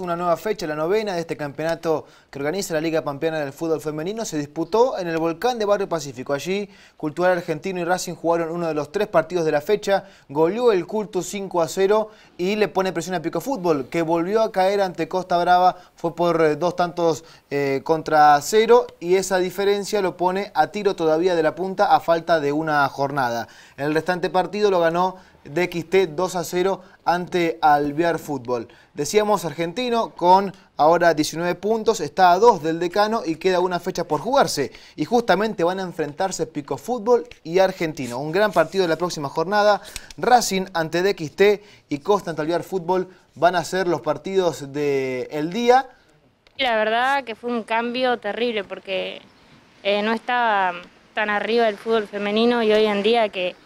una nueva fecha, la novena de este campeonato que organiza la Liga Pampeana del Fútbol Femenino, se disputó en el Volcán de Barrio Pacífico. Allí, Cultural Argentino y Racing jugaron uno de los tres partidos de la fecha, goleó el Culto 5 a 0 y le pone presión a Pico Fútbol, que volvió a caer ante Costa Brava, fue por eh, dos tantos eh, contra cero y esa diferencia lo pone a tiro todavía de la punta a falta de una jornada. El restante partido lo ganó DXT 2 a 0 ante Alvear Fútbol. Decíamos argentino con ahora 19 puntos, está a 2 del decano y queda una fecha por jugarse. Y justamente van a enfrentarse Pico Fútbol y Argentino. Un gran partido de la próxima jornada. Racing ante DXT y Costa ante Alvear Fútbol van a ser los partidos del día. La verdad que fue un cambio terrible porque eh, no estaba tan arriba el fútbol femenino y hoy en día que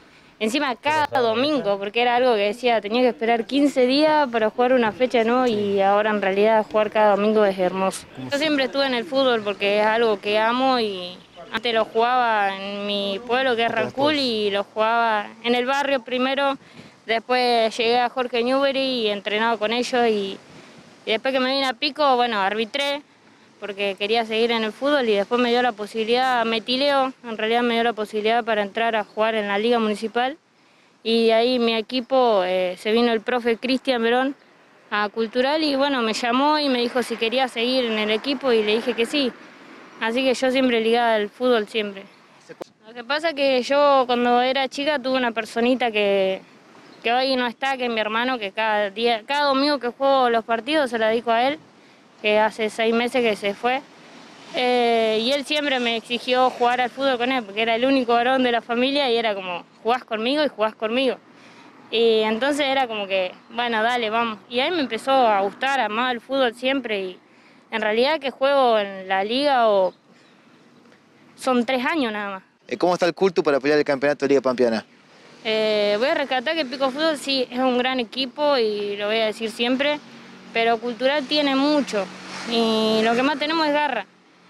Encima cada domingo, porque era algo que decía, tenía que esperar 15 días para jugar una fecha, ¿no? Y ahora en realidad jugar cada domingo es hermoso. Yo siempre estuve en el fútbol porque es algo que amo y antes lo jugaba en mi pueblo que es Rancul y lo jugaba en el barrio primero, después llegué a Jorge Newbery y entrenaba con ellos y, y después que me vine a Pico, bueno, arbitré porque quería seguir en el fútbol y después me dio la posibilidad, Metileo, en realidad me dio la posibilidad para entrar a jugar en la Liga Municipal y ahí mi equipo eh, se vino el profe Cristian Verón a Cultural y bueno, me llamó y me dijo si quería seguir en el equipo y le dije que sí. Así que yo siempre ligada al fútbol, siempre. Lo que pasa es que yo cuando era chica tuve una personita que, que hoy no está, que es mi hermano, que cada día, cada domingo que juego los partidos se la dedico a él que hace seis meses que se fue. Eh, y él siempre me exigió jugar al fútbol con él, porque era el único varón de la familia y era como, jugás conmigo y jugás conmigo. Y entonces era como que, bueno, dale, vamos. Y ahí me empezó a gustar, a amar el fútbol siempre. Y en realidad que juego en la liga o son tres años nada más. Eh, ¿Cómo está el culto para pelear el campeonato de Liga Pampeana? Eh, voy a rescatar que Pico Fútbol sí es un gran equipo y lo voy a decir siempre pero cultural tiene mucho y lo que más tenemos es garra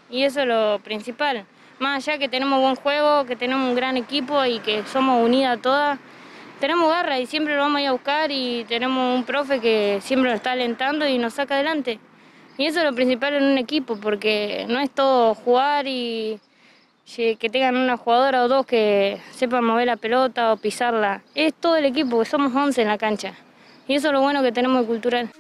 y eso es lo principal. Más allá que tenemos buen juego, que tenemos un gran equipo y que somos unidas todas, tenemos garra y siempre lo vamos a ir a buscar y tenemos un profe que siempre nos está alentando y nos saca adelante. Y eso es lo principal en un equipo, porque no es todo jugar y que tengan una jugadora o dos que sepan mover la pelota o pisarla. Es todo el equipo, que somos 11 en la cancha. Y eso es lo bueno que tenemos de cultural.